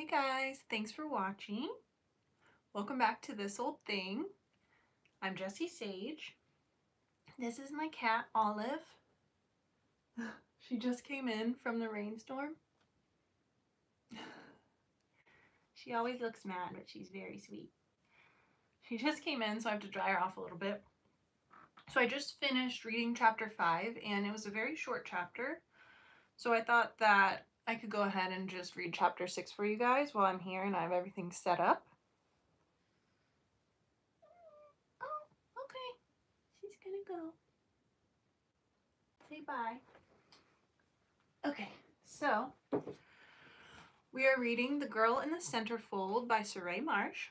Hey guys, thanks for watching. Welcome back to This Olde Thing. I'm Jessie Sage. This is my cat, Olive. she just came in from the rainstorm. She always looks mad, but she's very sweet. She just came in, so I have to dry her off a little bit. So I just finished reading chapter 5, and it was a very short chapter. So I thought that I could go ahead and just read chapter 6 for you guys while I'm here and I have everything set up. Oh, okay. She's gonna go. Say bye. Okay, so we are reading The Girl in the Centerfold by Surrey Marshe.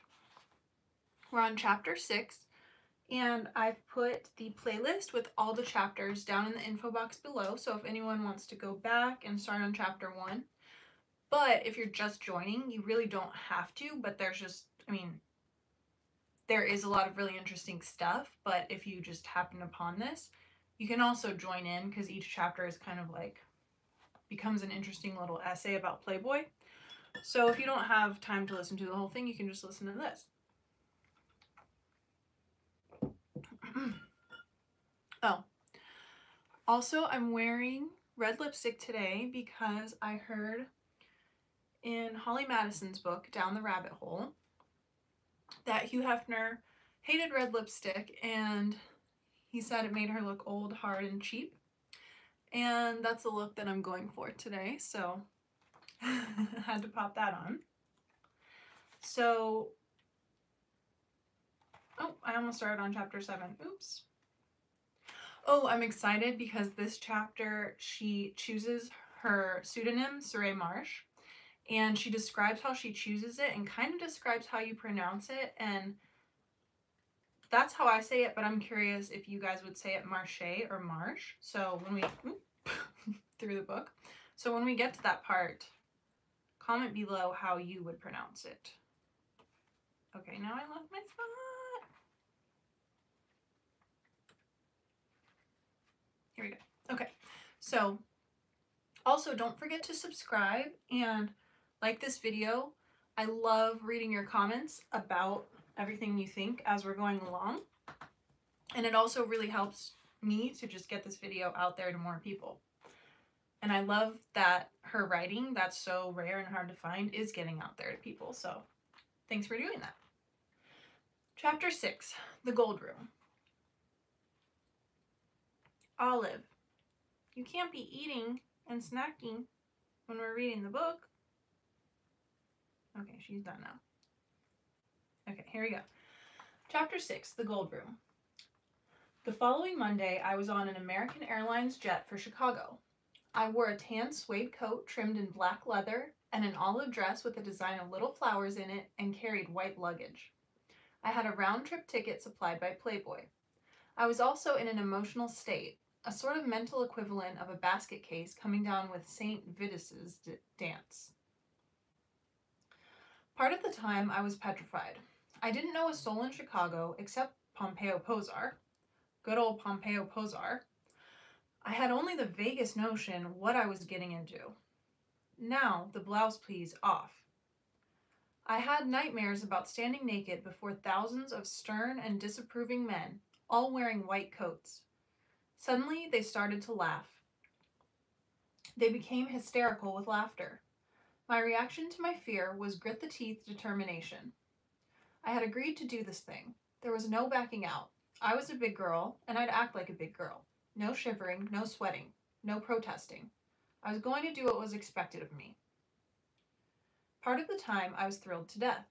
We're on chapter 6, and I've put the playlist with all the chapters down in the info box below. So if anyone wants to go back and start on chapter one, but if you're just joining, you really don't have to. But there's just, I mean, there is a lot of really interesting stuff. But if you just happen upon this, you can also join in because each chapter is kind of like becomes an interesting little essay about Playboy. So if you don't have time to listen to the whole thing, you can just listen to this. Oh. Also, I'm wearing red lipstick today because I heard in Holly Madison's book, Down the Rabbit Hole, that Hugh Hefner hated red lipstick and he said it made her look old, hard, and cheap. And that's the look that I'm going for today, so had to pop that on. So Oh, I almost started on chapter 7. Oops. Oh, I'm excited because this chapter she chooses her pseudonym, Surrey Marshe, and she describes how she chooses it and kind of describes how you pronounce it. And that's how I say it, but I'm curious if you guys would say it Marche or Marsh. So when we, through the book. So when we get to that part, comment below how you would pronounce it. Okay, now I love my spot. Here we go. Okay, so also don't forget to subscribe and like this video. I love reading your comments about everything you think as we're going along. And it also really helps me to just get this video out there to more people. And I love that her writing, that's so rare and hard to find, is getting out there to people. So thanks for doing that. Chapter 6, The Gold Room. Olive, you can't be eating and snacking when we're reading the book. Okay, she's done now. Okay, here we go. Chapter 6, The Gold Room. The following Monday, I was on an American Airlines jet for Chicago. I wore a tan suede coat trimmed in black leather and an olive dress with a design of little flowers in it and carried white luggage. I had a round trip ticket supplied by Playboy. I was also in an emotional state, a sort of mental equivalent of a basket case coming down with St. Vitus's dance. Part of the time I was petrified. I didn't know a soul in Chicago except Pompeo Posar. Good old Pompeo Posar. I had only the vaguest notion what I was getting into. Now, the blouse please off. I had nightmares about standing naked before thousands of stern and disapproving men, all wearing white coats. Suddenly, they started to laugh. They became hysterical with laughter. My reaction to my fear was grit the teeth determination. I had agreed to do this thing. There was no backing out. I was a big girl, and I'd act like a big girl. No shivering, no sweating, no protesting. I was going to do what was expected of me. Part of the time, I was thrilled to death.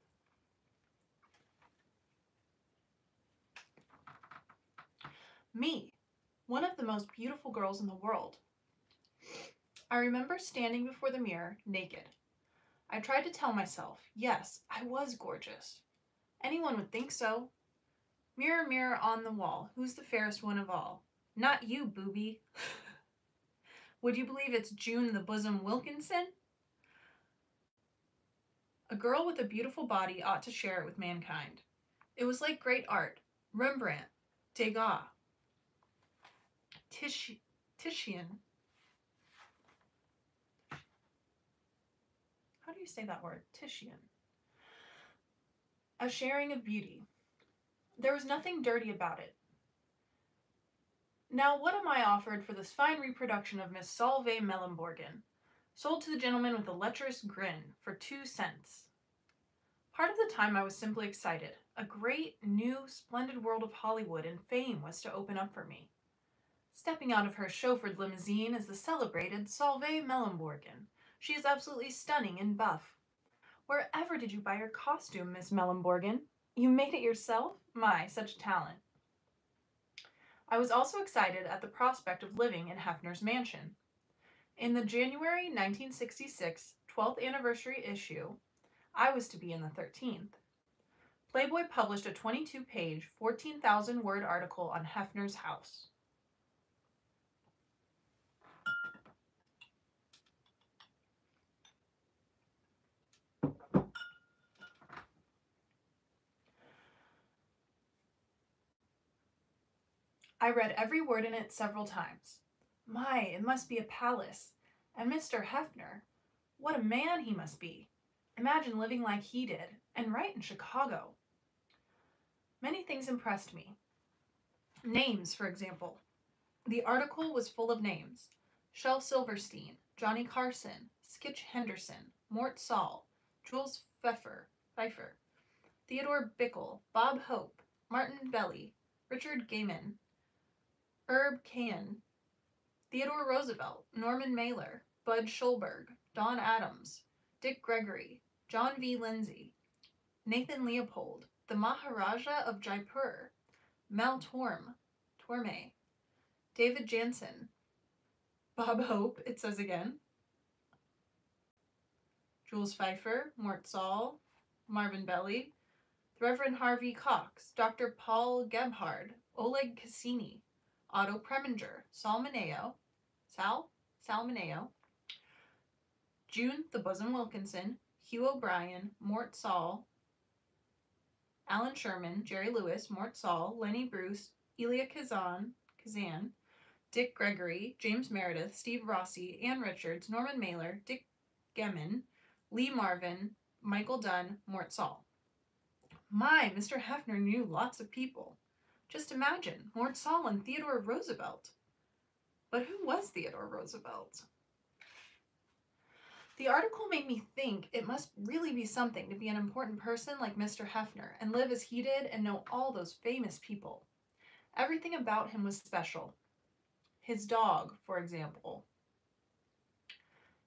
Me, one of the most beautiful girls in the world. I remember standing before the mirror, naked. I tried to tell myself, yes, I was gorgeous. Anyone would think so. Mirror, mirror on the wall, who's the fairest one of all? Not you, booby. would you believe it's June the Bosom Wilkinson? A girl with a beautiful body ought to share it with mankind. It was like great art. Rembrandt, Degas, Titian. How do you say that word? Titian. A sharing of beauty. There was nothing dirty about it. Now, what am I offered for this fine reproduction of Miss Solveig Mellenborgen, sold to the gentleman with a lecherous grin for two cents? Part of the time I was simply excited. A great, new, splendid world of Hollywood and fame was to open up for me. Stepping out of her chauffeured limousine is the celebrated Solveig Mellenborgen. She is absolutely stunning and buff. Wherever did you buy your costume, Miss Mellenborgen? You made it yourself? My, such talent. I was also excited at the prospect of living in Hefner's mansion. In the January 1966 12th anniversary issue, I was to be in the 13th. Playboy published a 22 page, 14,000 word article on Hefner's house. I read every word in it several times. My, it must be a palace. And Mr. Hefner, what a man he must be. Imagine living like he did, and right in Chicago. Many things impressed me. Names, for example. The article was full of names. Shel Silverstein, Johnny Carson, Skitch Henderson, Mort Sahl, Jules Pfeffer, Feiffer, Theodore Bikel, Bob Hope, Martin Belli, Richard Gehman, Herb Caen, Theodore Roosevelt, Norman Mailer, Budd Schulberg, Don Adams, Dick Gregory, John V. Lindsay, Nathan Leopold, the Maharaja of Jaipur, Mel Torm, Torme, David Janssen, Bob Hope, it says again, Jules Feiffer, Mort Sahl, Marvin Belli, the Reverend Harvey Cox, Dr. Paul Gebhard, Oleg Cassini, Otto Preminger, Sal Mineo, Sal, Sal Mineo, June the Bosom Wilkinson, Hugh O'Brian, Mort Sahl, Allan Sherman, Jerry Lewis, Mort Sahl, Lenny Bruce, Elia Kazan, Kazan, Dick Gregory, James Meredith, Steve Rossi, Ann Richards, Norman Mailer, Dick Gehman, Lee Marvin, Michael Dunn, Mort Sahl. My, Mr. Hefner knew lots of people. Just imagine, Mort Sahl and Theodore Roosevelt. But who was Theodore Roosevelt? The article made me think it must really be something to be an important person like Mr. Hefner and live as he did and know all those famous people. Everything about him was special. His dog, for example.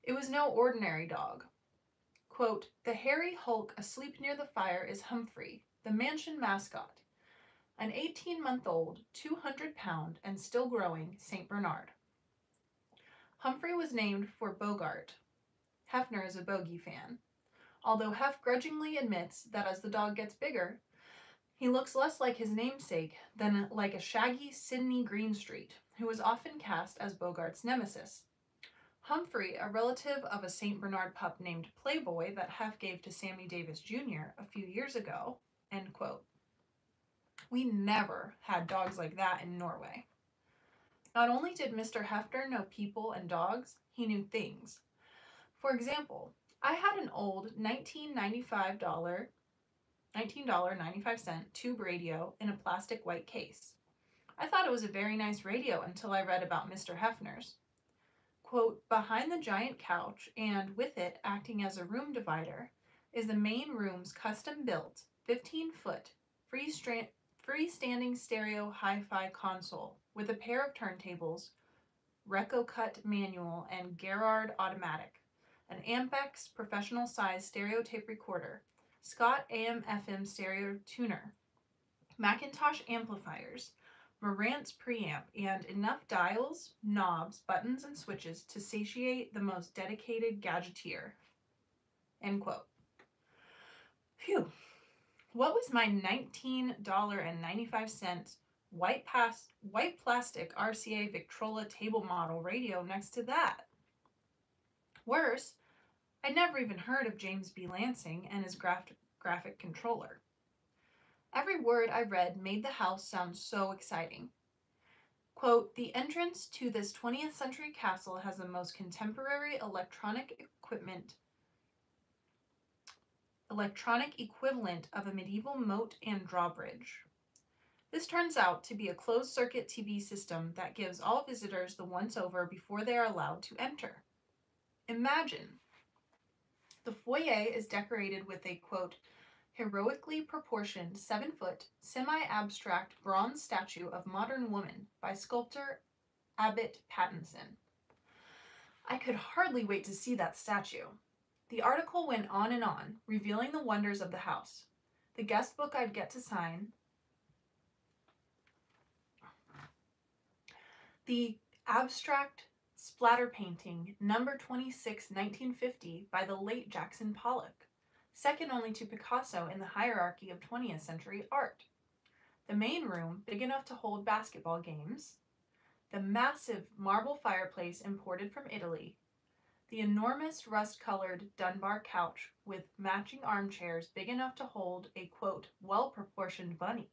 It was no ordinary dog. Quote, the hairy hulk asleep near the fire is Humphrey, the mansion mascot an 18 month old, 200 pound, and still growing St. Bernard. Humphrey was named for Bogart. Hefner is a bogey fan, although Hef grudgingly admits that as the dog gets bigger, he looks less like his namesake than like a shaggy Sydney Greenstreet, who was often cast as Bogart's nemesis. Humphrey, a relative of a St. Bernard pup named Playboy that Hef gave to Sammy Davis Jr. a few years ago, end quote. We never had dogs like that in Norway. Not only did Mr. Hefner know people and dogs, he knew things. For example, I had an old $19.95 $19.95 tube radio in a plastic white case. I thought it was a very nice radio until I read about Mr. Hefner's. Quote, behind the giant couch and with it acting as a room divider is the main room's custom built 15 foot free freestanding stereo hi-fi console with a pair of turntables, Rek-O-Kut manual, and Garrard automatic, an Ampex professional size stereo tape recorder, Scott AM FM stereo tuner, McIntosh amplifiers, Marantz preamp, and enough dials, knobs, buttons, and switches to satiate the most dedicated gadgeteer. End quote. Phew, what was my $19.95 white, white plastic RCA Victrola table model radio next to that? Worse, I'd never even heard of James B. Lansing and his graph- graphic controller. Every word I read made the house sound so exciting. Quote, the entrance to this 20th century castle has the most contemporary electronic equipment electronic equivalent of a medieval moat and drawbridge. This turns out to be a closed circuit TV system that gives all visitors the once over before they are allowed to enter. Imagine the foyer is decorated with a quote, heroically proportioned seven foot, semi abstract bronze statue of modern woman by sculptor Abbott Pattinson. I could hardly wait to see that statue. The article went on and on, revealing the wonders of the house. The guest book I'd get to sign, the abstract splatter painting number 26 1950 by the late Jackson Pollock, second only to Picasso in the hierarchy of 20th century art. The main room, big enough to hold basketball games, the massive marble fireplace imported from Italy, the enormous rust colored Dunbar couch with matching armchairs big enough to hold a quote, well proportioned bunny,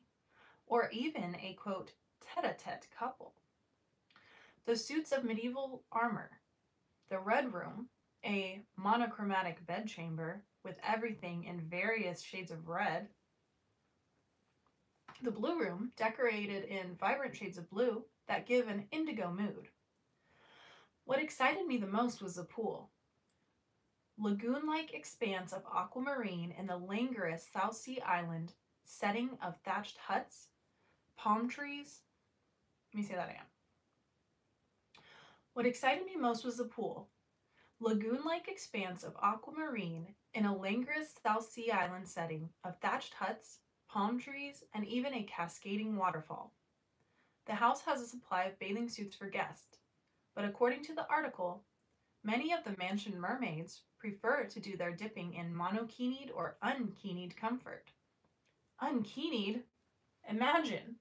or even a quote, tete a tete couple. The suits of medieval armor, the red room, a monochromatic bedchamber with everything in various shades of red, the blue room, decorated in vibrant shades of blue that give an indigo mood. What excited me the most was the pool. Lagoon like expanse of aquamarine in the languorous South Sea island, setting of thatched huts, palm trees. Let me say that again. What excited me most was the pool. Lagoon like expanse of aquamarine in a languorous South Sea island setting of thatched huts, palm trees, and even a cascading waterfall. The house has a supply of bathing suits for guests, but according to the article, many of the mansion mermaids prefer to do their dipping in monokinied or unkinied comfort. Unkinied? Imagine!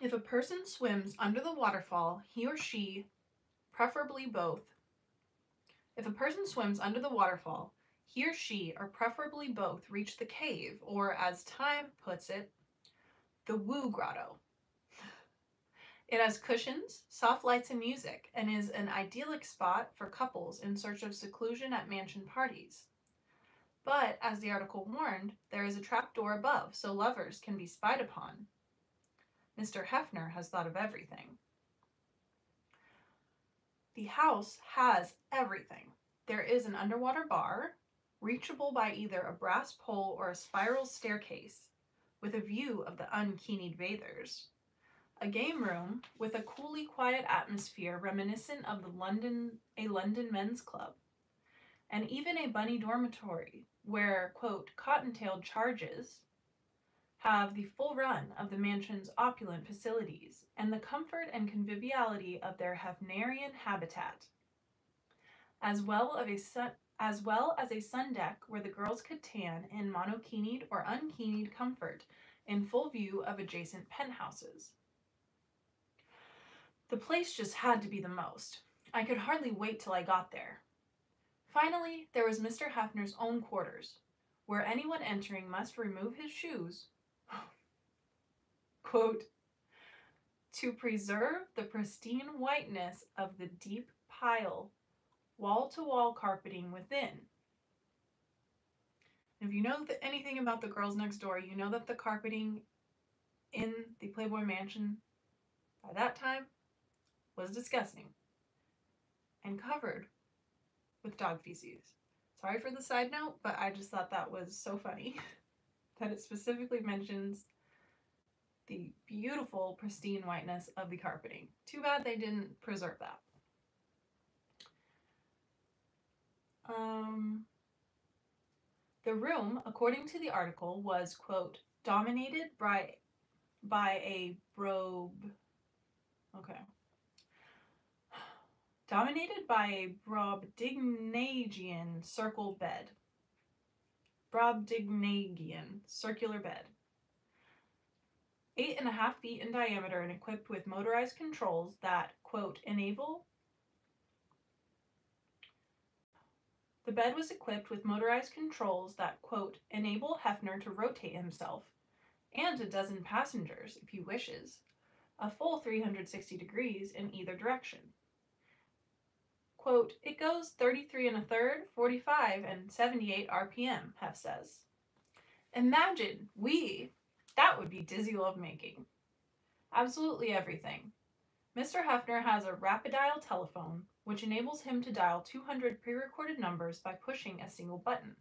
If a person swims under the waterfall, he or she, preferably both, if a person swims under the waterfall, he or she, or preferably both, reach the cave, or as Time puts it, the Woo Grotto. It has cushions, soft lights, and music, and is an idyllic spot for couples in search of seclusion at mansion parties. But, as the article warned, there is a trap door above, so lovers can be spied upon. Mr. Hefner has thought of everything. The house has everything. There is an underwater bar, reachable by either a brass pole or a spiral staircase, with a view of the unkeenied bathers. A game room with a coolly quiet atmosphere reminiscent of the London a London men's club. And even a bunny dormitory where, quote, cotton-tailed charges have the full run of the mansion's opulent facilities and the comfort and conviviality of their Hefnerian habitat, as well, of a as well as a sun deck where the girls could tan in monokinied or unkinied comfort in full view of adjacent penthouses. The place just had to be the most. I could hardly wait till I got there. Finally, there was Mr. Hefner's own quarters, where anyone entering must remove his shoes quote, to preserve the pristine whiteness of the deep pile, wall to wall carpeting within. If you know anything about the girls next door, you know that the carpeting in the Playboy Mansion by that time was disgusting and covered with dog feces. Sorry for the side note, but I just thought that was so funny that it specifically mentions the beautiful pristine whiteness of the carpeting. Too bad they didn't preserve that. Um, the room, according to the article, was, quote, dominated by, by a robe. Okay. Dominated by a Brobdingnagian circle bed. Brobdingnagian circular bed eight and a half feet in diameter and equipped with motorized controls that, quote, enable. The bed was equipped with motorized controls that, quote, enable Hefner to rotate himself and a dozen passengers if he wishes. a full 360 degrees in either direction. Quote, it goes 33 and a third, 45, and 78 RPM, Hef says. Imagine we, that would be dizzy lovemaking. Absolutely everything. Mr. Hefner has a rapid dial telephone, which enables him to dial 200 pre recorded numbers by pushing a single button.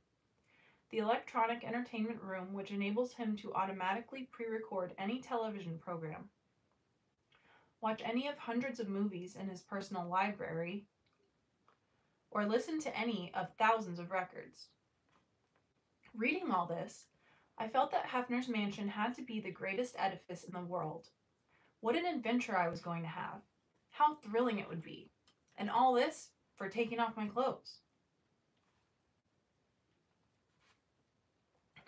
The electronic entertainment room, which enables him to automatically pre record any television program. Watch any of hundreds of movies in his personal library, or listen to any of thousands of records. Reading all this, I felt that Hefner's mansion had to be the greatest edifice in the world. What an adventure I was going to have. How thrilling it would be. And all this for taking off my clothes.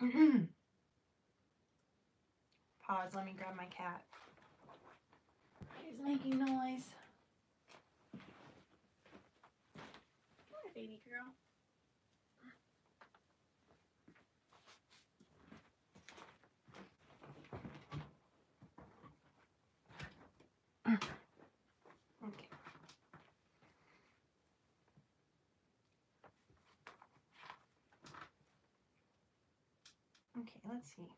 Pause, let me grab my cat. He's making noise. Hi, baby girl. Okay. Okay, let's see.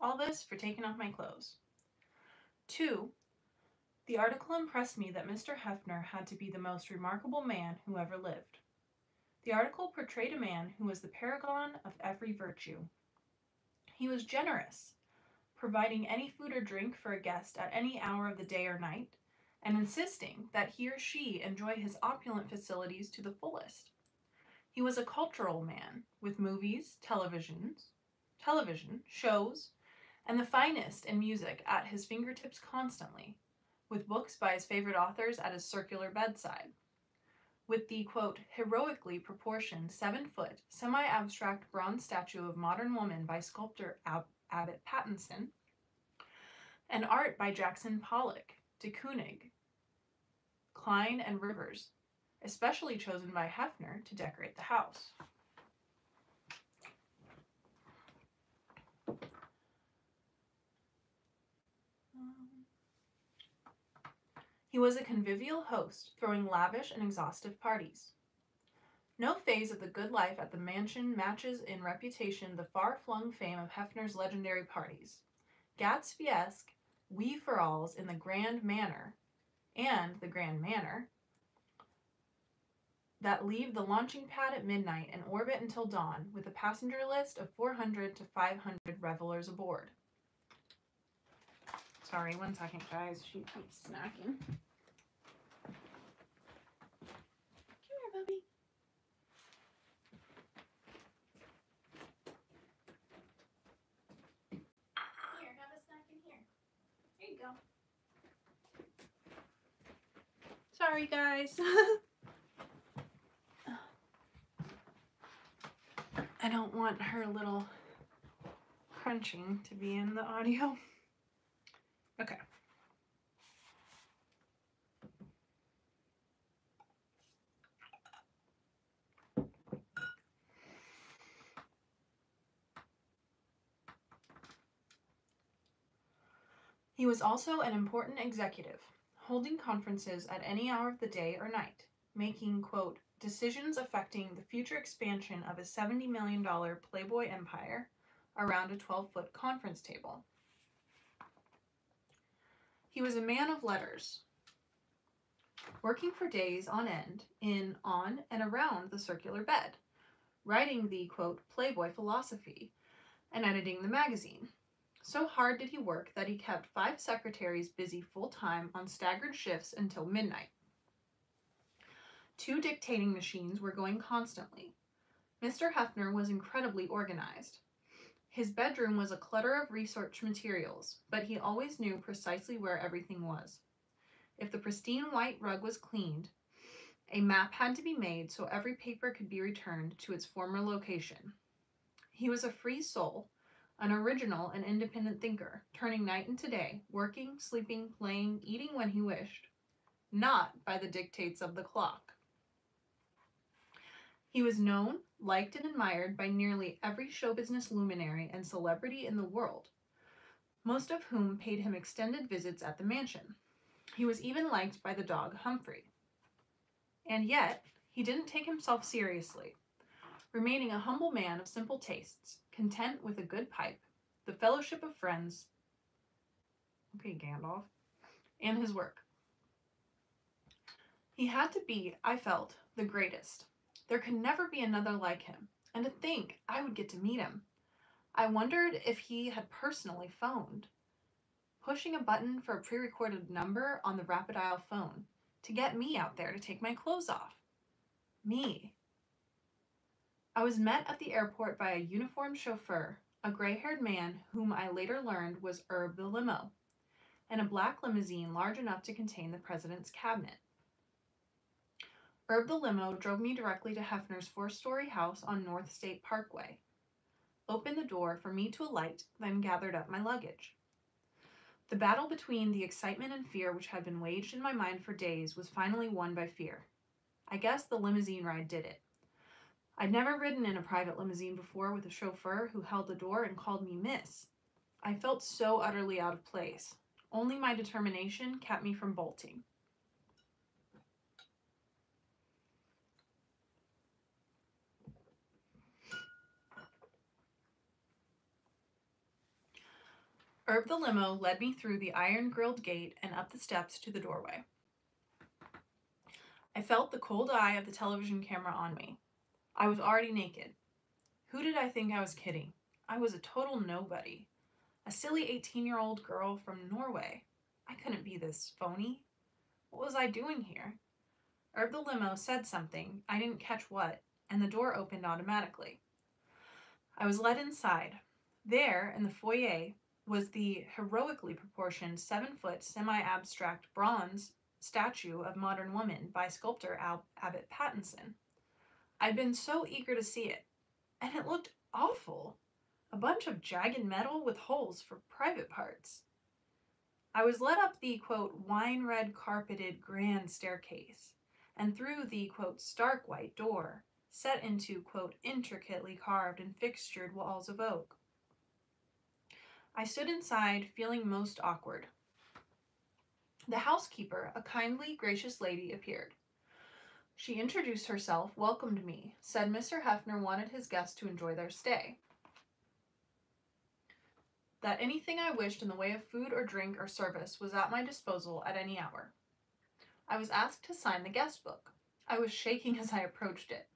All this for taking off my clothes. Two, the article impressed me that Mr. Hefner had to be the most remarkable man who ever lived. The article portrayed a man who was the paragon of every virtue. He was generous, providing any food or drink for a guest at any hour of the day or night, and insisting that he or she enjoy his opulent facilities to the fullest. He was a cultural man with movies, televisions, television, shows, and the finest in music at his fingertips constantly, with books by his favorite authors at his circular bedside. With the, quote, heroically proportioned seven foot, semi abstract bronze statue of modern woman by sculptor Ab- Abbott Pattinson, and art by Jackson Pollock, de Kooning, Kline, and Rivers, especially chosen by Hefner to decorate the house. Um, he was a convivial host, throwing lavish and exhaustive parties. No phase of the good life at the mansion matches in reputation the far flung fame of Hefner's legendary parties. Gatsby esque we for alls in the Grand Manor and the Grand Manor that leave the launching pad at midnight and orbit until dawn with a passenger list of 400 to 500 revelers aboard. Sorry, one second, guys. She keeps snacking. Come here, Bubby. Here, have a snack in here. There you go. Sorry, guys. I don't want her little crunching to be in the audio. Okay. He was also an important executive, holding conferences at any hour of the day or night, making, quote, decisions affecting the future expansion of a $70 million Playboy empire around a 12 foot conference table. He was a man of letters, working for days on end in, on, and around the circular bed, writing the quote, Playboy philosophy, and editing the magazine. So hard did he work that he kept five secretaries busy full time on staggered shifts until midnight. Two dictating machines were going constantly. Mr. Hefner was incredibly organized. His bedroom was a clutter of research materials, but he always knew precisely where everything was. If the pristine white rug was cleaned, a map had to be made so every paper could be returned to its former location. He was a free soul, an original and independent thinker, turning night into day, working, sleeping, playing, eating when he wished, not by the dictates of the clock. He was known, liked, and admired by nearly every show business luminary and celebrity in the world, most of whom paid him extended visits at the mansion. He was even liked by the dog Humphrey. And yet, he didn't take himself seriously, remaining a humble man of simple tastes, content with a good pipe, the fellowship of friends, okay, Gandalf, and his work. He had to be, I felt, the greatest. There could never be another like him, and to think I would get to meet him. I wondered if he had personally phoned, pushing a button for a pre recorded number on the rapid dial phone to get me out there to take my clothes off. Me. I was met at the airport by a uniformed chauffeur, a gray haired man whom I later learned was Herb the limo, and a black limousine large enough to contain the president's cabinet. Herb the limo drove me directly to Hefner's four story house on North State Parkway, opened the door for me to alight, then gathered up my luggage. The battle between the excitement and fear which had been waged in my mind for days was finally won by fear. I guess the limousine ride did it. I'd never ridden in a private limousine before with a chauffeur who held the door and called me Miss. I felt so utterly out of place. Only my determination kept me from bolting. Herb the limo led me through the iron grilled gate and up the steps to the doorway. I felt the cold eye of the television camera on me. I was already naked. Who did I think I was kidding? I was a total nobody. A silly 18 year old girl from Norway. I couldn't be this phony. What was I doing here? Herb the limo said something, I didn't catch what, and the door opened automatically. I was led inside. There, in the foyer, was the heroically proportioned seven foot semi abstract bronze statue of modern woman by sculptor Al- Abbott Pattinson. I'd been so eager to see it, and it looked awful a bunch of jagged metal with holes for private parts. I was led up the quote wine red carpeted grand staircase and through the quote stark white door set into quote intricately carved and fixtured walls of oak. I stood inside, feeling most awkward. The housekeeper, a kindly, gracious lady, appeared. She introduced herself, welcomed me, said Mr. Hefner wanted his guests to enjoy their stay, that anything I wished in the way of food or drink or service was at my disposal at any hour. I was asked to sign the guest book. I was shaking as I approached it.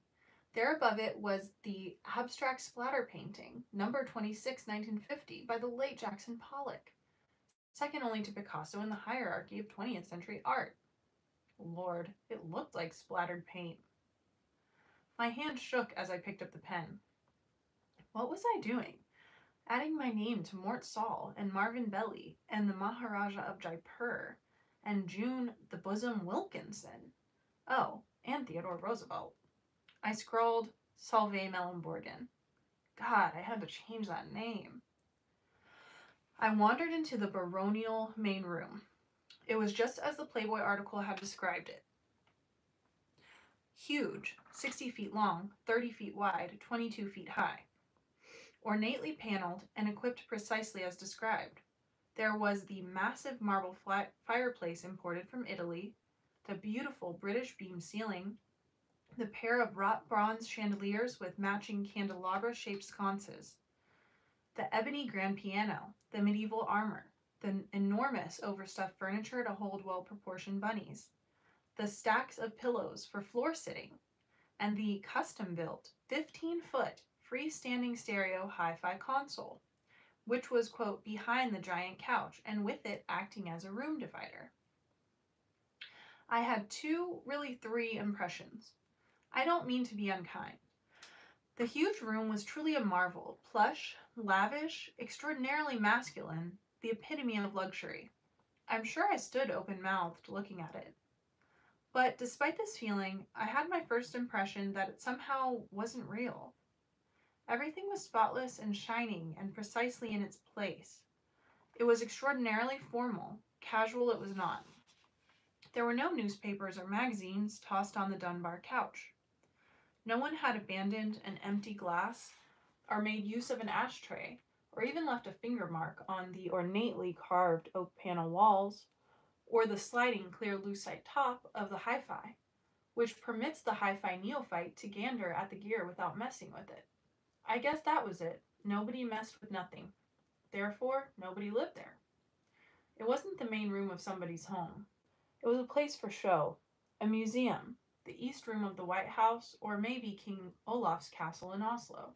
There above it was the abstract splatter painting, number 26, 1950, by the late Jackson Pollock, second only to Picasso in the hierarchy of 20th century art. Lord, it looked like splattered paint. My hand shook as I picked up the pen. What was I doing? Adding my name to Mort Sahl and Marvin Belli and the Maharaja of Jaipur and June the Bosom Wilkinson. Oh, and Theodore Roosevelt. I scrolled Salve Mellenborgen. God, I had to change that name. I wandered into the baronial main room. It was just as the Playboy article had described it. Huge, 60 feet long, 30 feet wide, 22 feet high. Ornately paneled and equipped precisely as described. There was the massive marble fireplace imported from Italy, the beautiful British beam ceiling, the pair of wrought bronze chandeliers with matching candelabra shaped sconces, the ebony grand piano, the medieval armor, the enormous overstuffed furniture to hold well proportioned bunnies, the stacks of pillows for floor sitting, and the custom built 15 foot freestanding stereo hi fi console, which was, quote, behind the giant couch and with it acting as a room divider. I had two, really three impressions. I don't mean to be unkind. The huge room was truly a marvel, plush, lavish, extraordinarily masculine, the epitome of luxury. I'm sure I stood open mouthed looking at it. But despite this feeling, I had my first impression that it somehow wasn't real. Everything was spotless and shining and precisely in its place. It was extraordinarily formal, casual it was not. There were no newspapers or magazines tossed on the Dunbar couch. No one had abandoned an empty glass or made use of an ashtray or even left a finger mark on the ornately carved oak panel walls or the sliding clear lucite top of the hi fi, which permits the hi fi neophyte to gander at the gear without messing with it. I guess that was it. Nobody messed with nothing. Therefore, nobody lived there. It wasn't the main room of somebody's home. It was a place for show, a museum, the east room of the White House, or maybe King Olaf's castle in Oslo.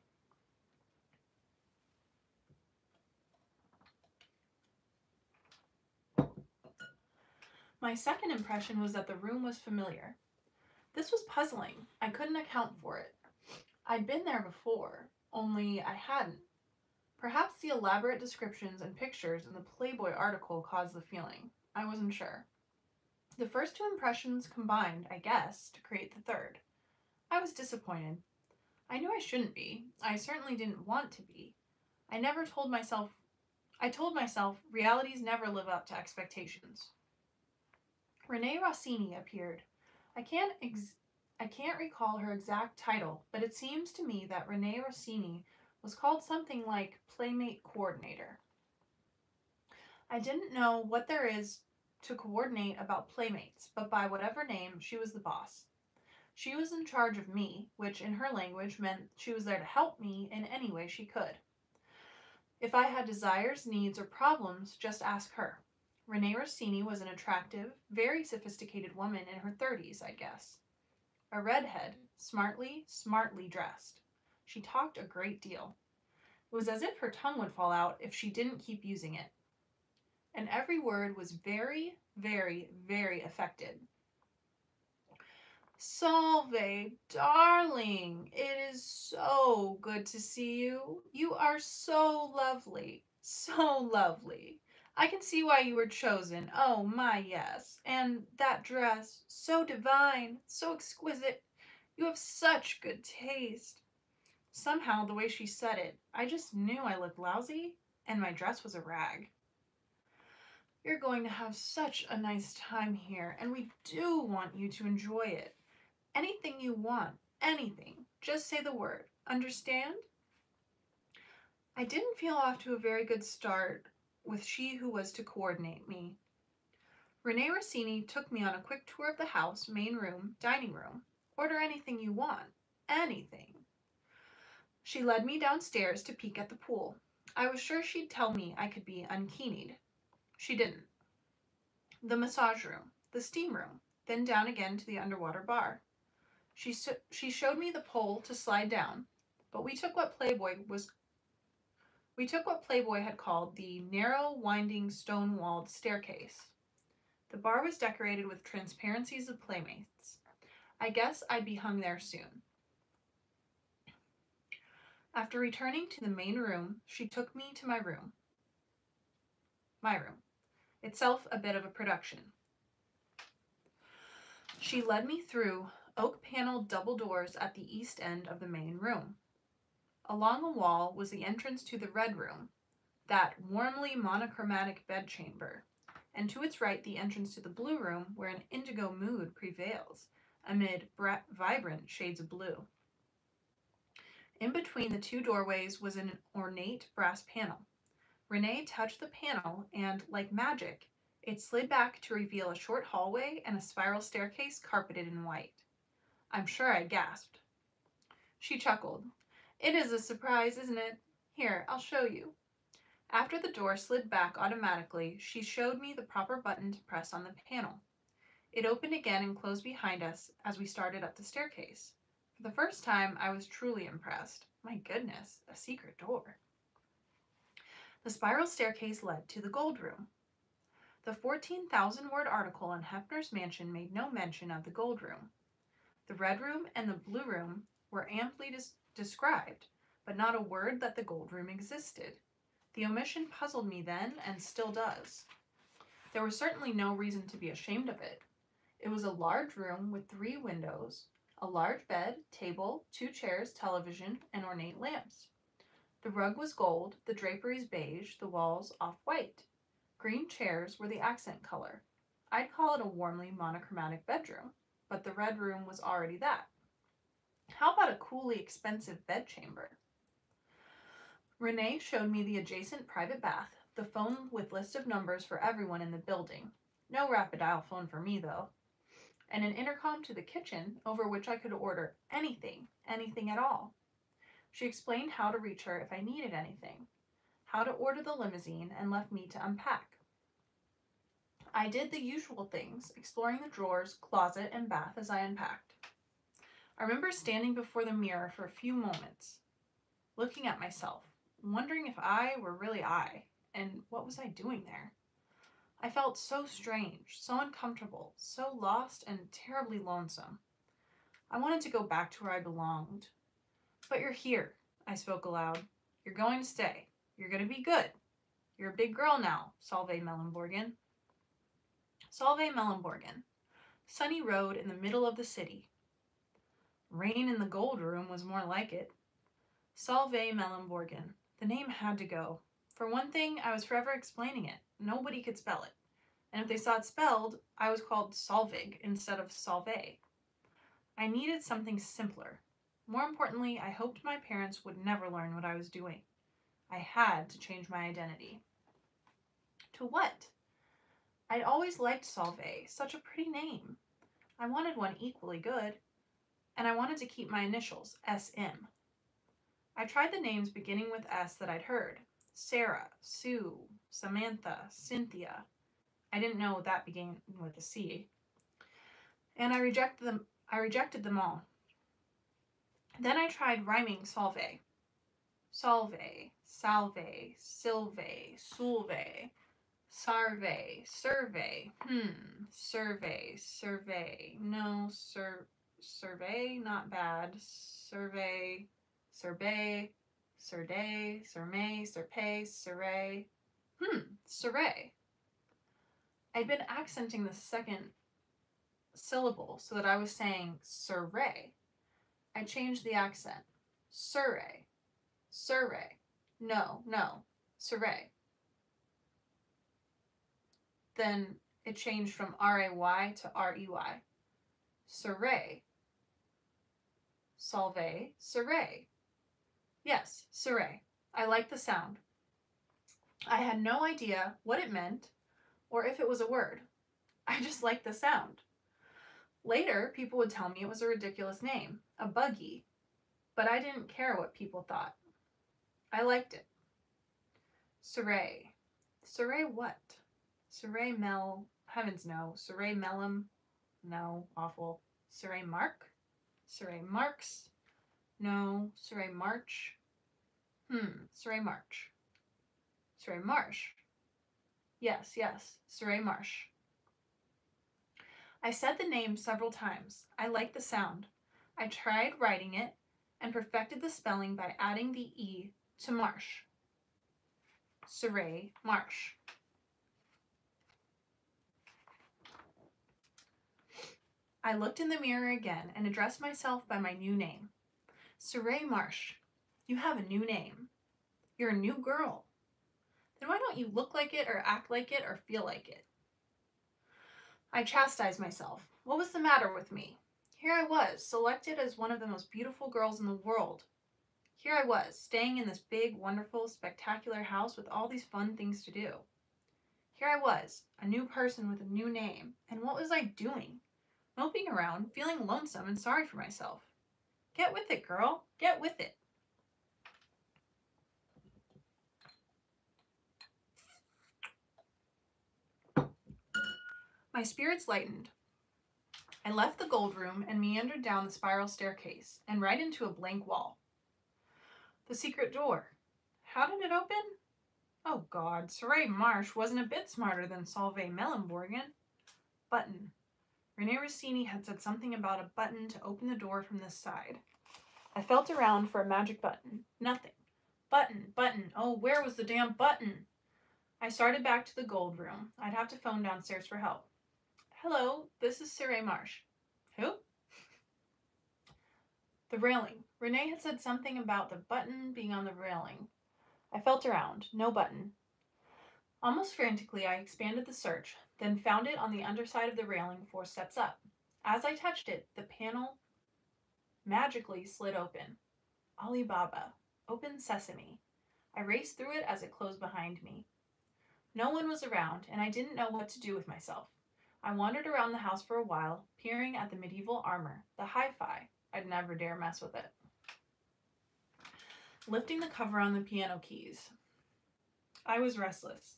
My second impression was that the room was familiar. This was puzzling. I couldn't account for it. I'd been there before, only I hadn't. Perhaps the elaborate descriptions and pictures in the Playboy article caused the feeling. I wasn't sure. The first two impressions combined, I guess, to create the third. I was disappointed. I knew I shouldn't be. I certainly didn't want to be. I never told myself, I told myself, realities never live up to expectations. Renee Rossini appeared. I can't ex- I can't recall her exact title, but it seems to me that Renee Rossini was called something like Playmate Coordinator. I didn't know what there is to coordinate about playmates, but by whatever name, she was the boss. She was in charge of me, which in her language meant she was there to help me in any way she could. If I had desires, needs, or problems, just ask her. Renee Rossini was an attractive, very sophisticated woman in her 30s, I guess. A redhead, smartly, smartly dressed. She talked a great deal. It was as if her tongue would fall out if she didn't keep using it. And every word was very, very, very affected. Solveig, darling, it is so good to see you. You are so lovely, so lovely. I can see why you were chosen. Oh, my, yes. And that dress, so divine, so exquisite. You have such good taste. Somehow, the way she said it, I just knew I looked lousy and my dress was a rag. You're going to have such a nice time here, and we do want you to enjoy it. Anything you want, anything, just say the word. Understand? I didn't feel off to a very good start with she who was to coordinate me. Renee Rossini took me on a quick tour of the house, main room, dining room. Order anything you want. Anything. She led me downstairs to peek at the pool. I was sure she'd tell me I could be unkinied. She didn't. The massage room, the steam room, then down again to the underwater bar. She, so- she showed me the pole to slide down, but we took what Playboy was we took what Playboy had called the narrow, winding, stone walled staircase. The bar was decorated with transparencies of playmates. I guess I'd be hung there soon. After returning to the main room, she took me to my room. My room, itself a bit of a production. She led me through oak paneled double doors at the east end of the main room. Along a wall was the entrance to the red room, that warmly monochromatic bedchamber, and to its right the entrance to the blue room where an indigo mood prevails amid bra- vibrant shades of blue. In between the two doorways was an ornate brass panel. Renee touched the panel and, like magic, it slid back to reveal a short hallway and a spiral staircase carpeted in white. I'm sure I gasped. She chuckled. It is a surprise, isn't it? Here, I'll show you. After the door slid back automatically, she showed me the proper button to press on the panel. It opened again and closed behind us as we started up the staircase. For the first time, I was truly impressed. My goodness, a secret door. The spiral staircase led to the gold room. The 14,000 word article on Hefner's mansion made no mention of the gold room. The red room and the blue room were amply dis- described, but not a word that the gold room existed. The omission puzzled me then and still does. There was certainly no reason to be ashamed of it. It was a large room with three windows, a large bed, table, two chairs, television, and ornate lamps. The rug was gold, the draperies beige, the walls off white. Green chairs were the accent color. I'd call it a warmly monochromatic bedroom, but the red room was already that. How about a coolly expensive bedchamber? Renee showed me the adjacent private bath, the phone with list of numbers for everyone in the building. No rapid dial phone for me, though. And an intercom to the kitchen over which I could order anything, anything at all. She explained how to reach her if I needed anything, how to order the limousine, and left me to unpack. I did the usual things, exploring the drawers, closet, and bath as I unpacked. I remember standing before the mirror for a few moments, looking at myself, wondering if I were really I, and what was I doing there? I felt so strange, so uncomfortable, so lost and terribly lonesome. I wanted to go back to where I belonged. But you're here, I spoke aloud. You're going to stay. You're going to be good. You're a big girl now, Solveig Mellenborgen. Solveig Mellenborgen. Sunny road in the middle of the city. Rain in the gold room was more like it. Solveig Mellenborgen. The name had to go. For one thing, I was forever explaining it. Nobody could spell it. And if they saw it spelled, I was called Solvig instead of Solveig. I needed something simpler. More importantly, I hoped my parents would never learn what I was doing. I had to change my identity. To what? I'd always liked Solveig, such a pretty name. I wanted one equally good, and I wanted to keep my initials, SM. I tried the names beginning with S that I'd heard Sarah, Sue, Samantha, Cynthia. I didn't know that began with a C. And I rejected them I rejected them all. Then I tried rhyming Solveig. Solveig, Salve, Silve, Sulve, Sarve, Survey, hmm, survey, survey, no, sur, survey, not bad, survey, survey, surday, surmay, surpay, surrey, hmm, surrey. I'd been accenting the second syllable so that I was saying surrey. I changed the accent. Surrey. Surrey. No, no. Surrey. Then it changed from R-A-Y to R-E-Y. Surrey. Solve. Surrey. Yes, Surrey. I like the sound. I had no idea what it meant or if it was a word. I just liked the sound. Later, people would tell me it was a ridiculous name, a buggy, but I didn't care what people thought. I liked it. Surrey. Surrey what? Surrey Mel, heavens no. Surrey Mellum, no, awful. Surrey Mark? Surrey Marks? No. Surrey March? Hmm, Surrey March. Surrey Marsh. Yes, yes, Surrey Marsh. I said the name several times. I liked the sound. I tried writing it and perfected the spelling by adding the E to Marsh. Surrey Marshe. I looked in the mirror again and addressed myself by my new name. Surrey Marshe, you have a new name. You're a new girl. Then why don't you look like it or act like it or feel like it? I chastised myself. What was the matter with me? Here I was, selected as one of the most beautiful girls in the world. Here I was, staying in this big, wonderful, spectacular house with all these fun things to do. Here I was, a new person with a new name, and what was I doing? Moping around, feeling lonesome and sorry for myself. Get with it, girl. Get with it. My spirits lightened. I left the gold room and meandered down the spiral staircase and right into a blank wall. The secret door. How did it open? Oh God, Surrey Marshe wasn't a bit smarter than Solveig Mellenborgen. Button. Rene Rossini had said something about a button to open the door from this side. I felt around for a magic button. Nothing. Button, button. Oh, where was the damn button? I started back to the gold room. I'd have to phone downstairs for help. Hello, this is Surrey Marshe. Who? The railing. Renee had said something about the button being on the railing. I felt around. No button. Almost frantically, I expanded the search, then found it on the underside of the railing four steps up. As I touched it, the panel magically slid open. Alibaba, open sesame. I raced through it as it closed behind me. No one was around, and I didn't know what to do with myself. I wandered around the house for a while, peering at the medieval armor, the hi fi. I'd never dare mess with it. Lifting the cover on the piano keys. I was restless.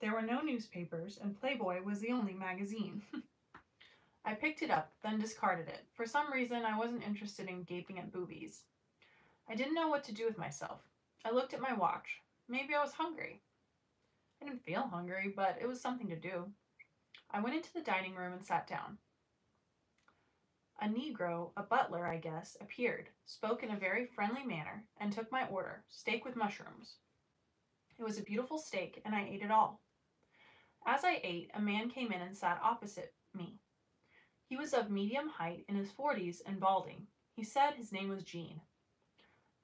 There were no newspapers, and Playboy was the only magazine. I picked it up, then discarded it. For some reason, I wasn't interested in gaping at boobies. I didn't know what to do with myself. I looked at my watch. Maybe I was hungry. I didn't feel hungry, but it was something to do. I went into the dining room and sat down. A Negro, a butler, I guess, appeared, spoke in a very friendly manner, and took my order steak with mushrooms. It was a beautiful steak, and I ate it all. As I ate, a man came in and sat opposite me. He was of medium height, in his forties, and balding. He said his name was Jean.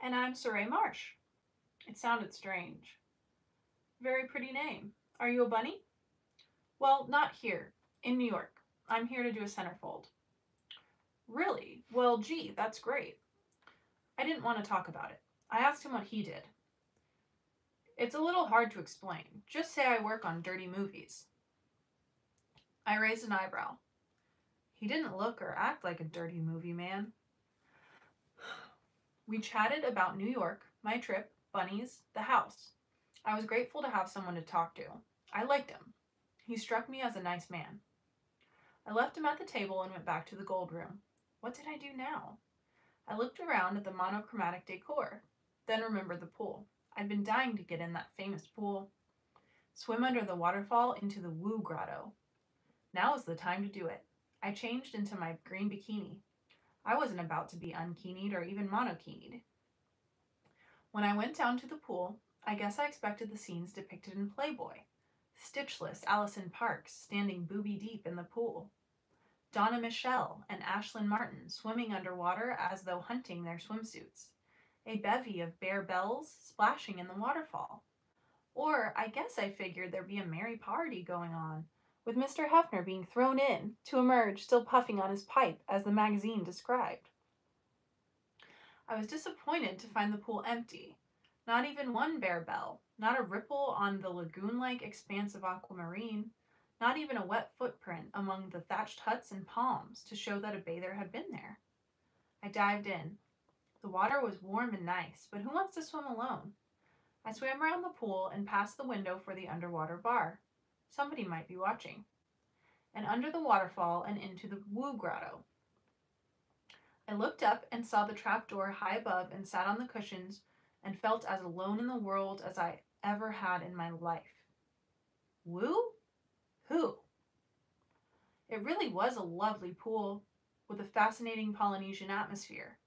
And I'm Surrey Marshe. It sounded strange. Very pretty name. Are you a bunny? Well, not here. In New York. I'm here to do a centerfold. Really? Well, gee, that's great. I didn't want to talk about it. I asked him what he did. It's a little hard to explain. Just say I work on dirty movies. I raised an eyebrow. He didn't look or act like a dirty movie man. We chatted about New York, my trip, bunnies, the house. I was grateful to have someone to talk to. I liked him. He struck me as a nice man. I left him at the table and went back to the gold room. What did I do now? I looked around at the monochromatic decor, then remembered the pool. I'd been dying to get in that famous pool. Swim under the waterfall into the Woo Grotto. Now is the time to do it. I changed into my green bikini. I wasn't about to be unkinied or even monokinied. When I went down to the pool, I guess I expected the scenes depicted in Playboy. Stitchless Allison Parks standing booby deep in the pool. Donna Michelle and Ashlyn Martin swimming underwater as though hunting their swimsuits. A bevy of bare bells splashing in the waterfall. Or I guess I figured there'd be a merry party going on, with Mr. Hefner being thrown in to emerge still puffing on his pipe as the magazine described. I was disappointed to find the pool empty. Not even one bare bell, not a ripple on the lagoon like expanse of aquamarine, not even a wet footprint among the thatched huts and palms to show that a bather had been there. I dived in. The water was warm and nice, but who wants to swim alone? I swam around the pool and past the window for the underwater bar. Somebody might be watching. And under the waterfall and into the Woo Grotto. I looked up and saw the trap door high above and sat on the cushions and felt as alone in the world as I ever had in my life. Woo? Who? It really was a lovely pool with a fascinating Polynesian atmosphere,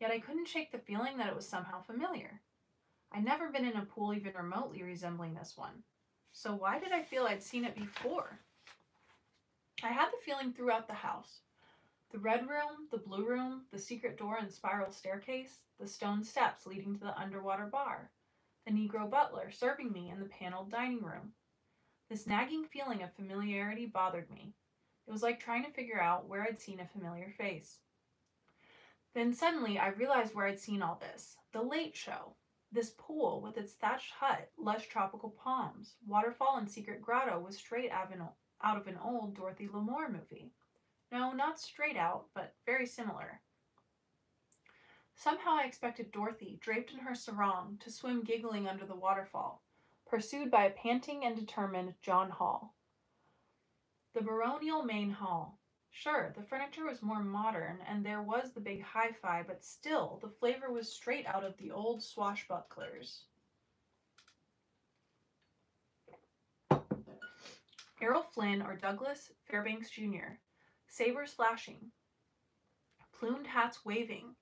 yet I couldn't shake the feeling that it was somehow familiar. I'd never been in a pool even remotely resembling this one. So why did I feel I'd seen it before? I had the feeling throughout the house. The red room, the blue room, the secret door and spiral staircase, the stone steps leading to the underwater bar, the Negro butler serving me in the paneled dining room. This nagging feeling of familiarity bothered me. It was like trying to figure out where I'd seen a familiar face. Then suddenly I realized where I'd seen all this the late show. This pool, with its thatched hut, lush tropical palms, waterfall, and secret grotto, was straight out of an old Dorothy Lamour movie. No, not straight out, but very similar. Somehow I expected Dorothy, draped in her sarong, to swim giggling under the waterfall, pursued by a panting and determined Jon Hall. The baronial main hall, Sure, the furniture was more modern and there was the big hi fi, but still, the flavor was straight out of the old swashbucklers. Errol Flynn or Douglas Fairbanks Jr., sabers flashing, plumed hats waving,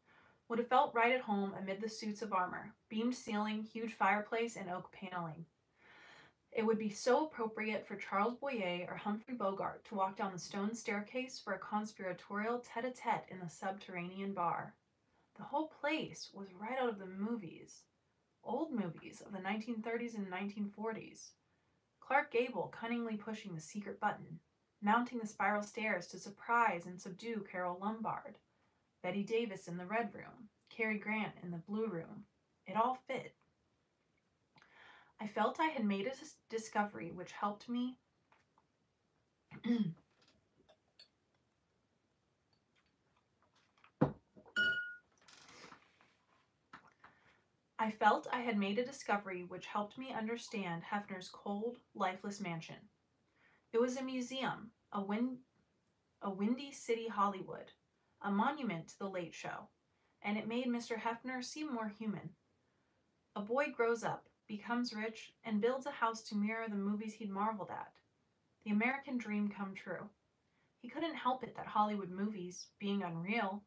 would have felt right at home amid the suits of armor, beamed ceiling, huge fireplace, and oak paneling. It would be so appropriate for Charles Boyer or Humphrey Bogart to walk down the stone staircase for a conspiratorial tete a tete in the subterranean bar. The whole place was right out of the movies, old movies of the 1930s and 1940s. Clark Gable cunningly pushing the secret button, mounting the spiral stairs to surprise and subdue Carole Lombard. Bette Davis in the red room, Cary Grant in the blue room. It all fit. I felt I had made a discovery which helped me I felt I had made a discovery which helped me understand Hefner's cold, lifeless mansion. It was a museum, a, win- a windy city Hollywood, a monument to the late show, and it made Mr. Hefner seem more human. A boy grows up, becomes rich, and builds a house to mirror the movies he'd marveled at. The American dream come true. He couldn't help it that Hollywood movies, being unreal,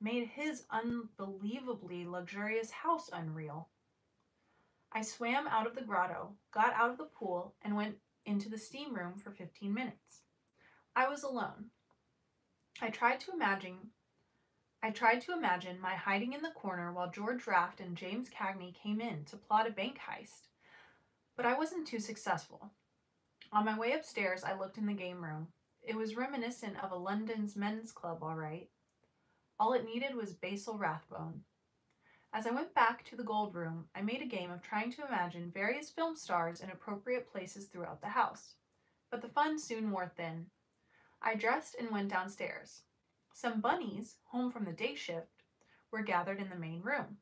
made his unbelievably luxurious house unreal. I swam out of the grotto, got out of the pool, and went into the steam room for 15 minutes. I was alone. I tried to imagine I tried to imagine my hiding in the corner while George Raft and James Cagney came in to plot a bank heist, but I wasn't too successful. On my way upstairs, I looked in the game room. It was reminiscent of a London's men's club, all right. All it needed was Basil Rathbone. As I went back to the gold room, I made a game of trying to imagine various film stars in appropriate places throughout the house. But the fun soon wore thin. I dressed and went downstairs. Some bunnies, home from the day shift, were gathered in the main room.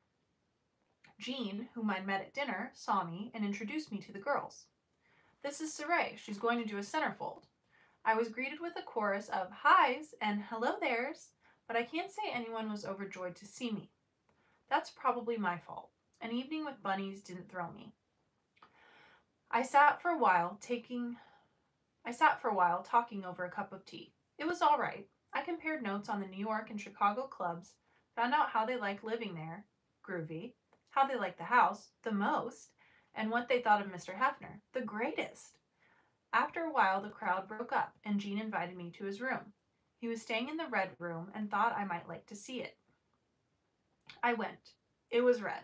Jean, whom I'd met at dinner, saw me and introduced me to the girls. This is Surrey. She's going to do a centerfold. I was greeted with a chorus of hi's and hello there's but I can't say anyone was overjoyed to see me. That's probably my fault. An evening with bunnies didn't thrill me. I sat for a while taking I sat for a while talking over a cup of tea. It was all right. I compared notes on the New York and Chicago clubs, found out how they liked living there, groovy, how they liked the house, the most, and what they thought of Mr. Hefner, the greatest. After a while, the crowd broke up, and Jean invited me to his room. He was staying in the red room and thought I might like to see it. I went. It was red.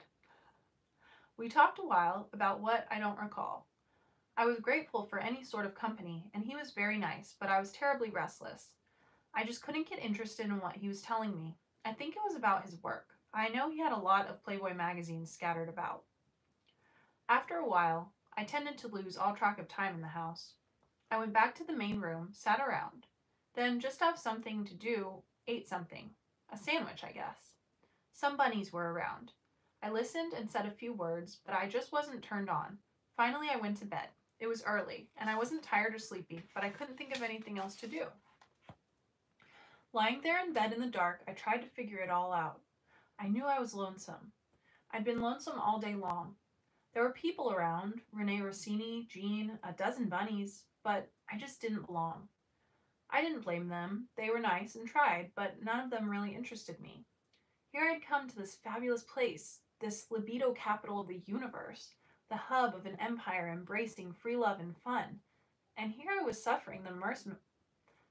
We talked a while about what I don't recall. I was grateful for any sort of company, and he was very nice, but I was terribly restless. I just couldn't get interested in what he was telling me. I think it was about his work. I know he had a lot of Playboy magazines scattered about. After a while, I tended to lose all track of time in the house. I went back to the main room, sat around. Then just have something to do, ate something. A sandwich, I guess. Some bunnies were around. I listened and said a few words, but I just wasn't turned on. Finally, I went to bed. It was early, and I wasn't tired or sleepy, but I couldn't think of anything else to do. Lying there in bed in the dark, I tried to figure it all out. I knew I was lonesome. I'd been lonesome all day long. There were people around Rene Rossini, Jean, a dozen bunnies, but I just didn't belong. I didn't blame them. They were nice and tried, but none of them really interested me. Here I'd come to this fabulous place, this libido capital of the universe, the hub of an empire embracing free love and fun. And here I was suffering the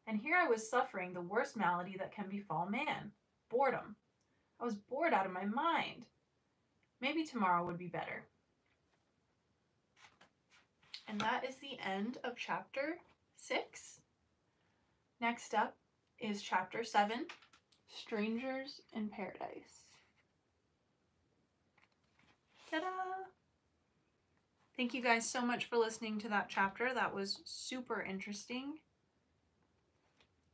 and here I was suffering the worst malady that can befall man, boredom. I was bored out of my mind. Maybe tomorrow would be better. And that is the end of chapter 6. Next up is chapter 7 Strangers in Paradise. Ta da! Thank you guys so much for listening to that chapter. That was super interesting.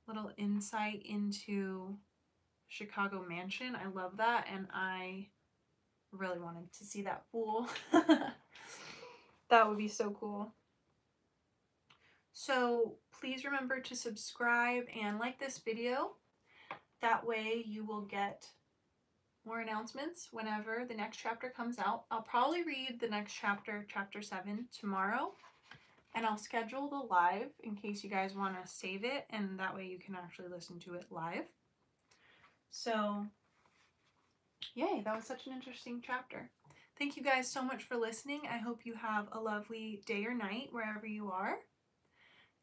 Little insight into Chicago Mansion. I love that, and I really wanted to see that pool. that would be so cool. So please remember to subscribe and like this video. That way you will get more announcements whenever the next chapter comes out. I'll probably read the next chapter, chapter 7, tomorrow. And I'll schedule the live in case you guys want to save it, and that way you can actually listen to it live. So, yay, that was such an interesting chapter. Thank you guys so much for listening. I hope you have a lovely day or night wherever you are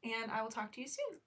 and I will talk to you soon.